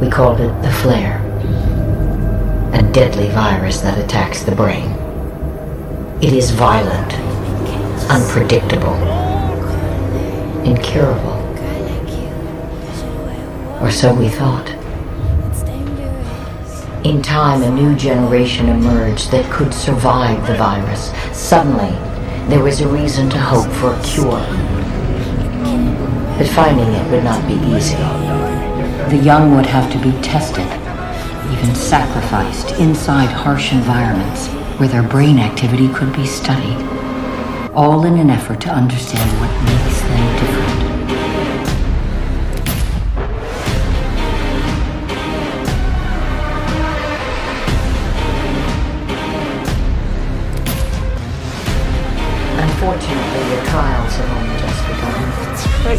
We called it the flare. A deadly virus that attacks the brain. It is violent, unpredictable, incurable. Or so we thought. In time, a new generation emerged that could survive the virus. Suddenly, there was a reason to hope for a cure. But finding it would not be easy. The young would have to be tested, even sacrificed inside harsh environments where their brain activity could be studied. All in an effort to understand what makes them different. Unfortunately, your trials have only just begun. Hey,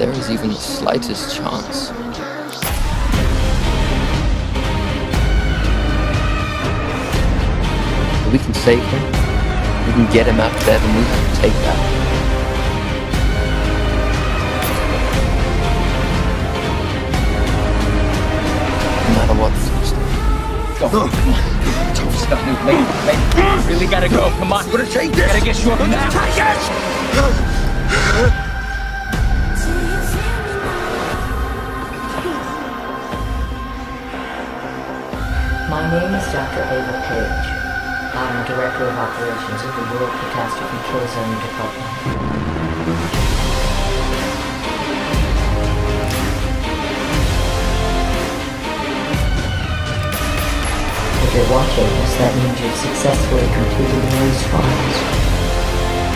there is even the slightest chance we can save him, we can get him out of there, then we can take that. No matter what. Go. Come on. Don't stop. Mate, mate. Really gotta go. Come on. Gonna take this! Gotta get you up now. Take it! name is Dr. Ava Paige. I'm Director of Operations of the World Catastrophe Kill Zone Department. If you're watching this, that means you've successfully completed those trials.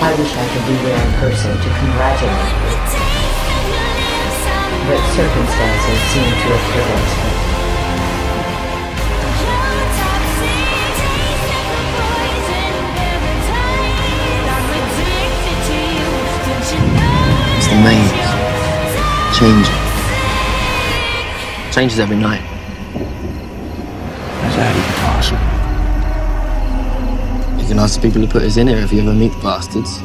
I wish I could be there in person to congratulate you, but circumstances seem to have prevented it. Maze. Changing. Changes every night. How's that even possible? You can ask the people who put us in here if you ever meet the bastards.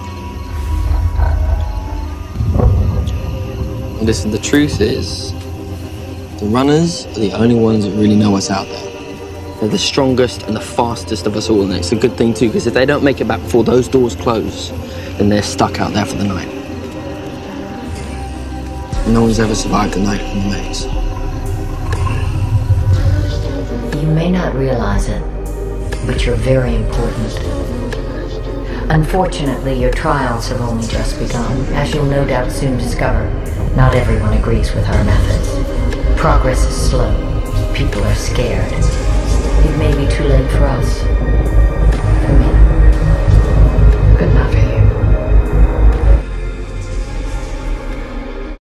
Listen, the truth is, the runners are the only ones that really know what's out there. They're the strongest and the fastest of us all, and it's a good thing too, because if they don't make it back before those doors close, then they're stuck out there for the night. No one's ever survived a night in the maze. You may not realize it, but you're very important. Unfortunately, your trials have only just begun. As you'll no doubt soon discover, not everyone agrees with our methods. Progress is slow. People are scared. It may be too late for us.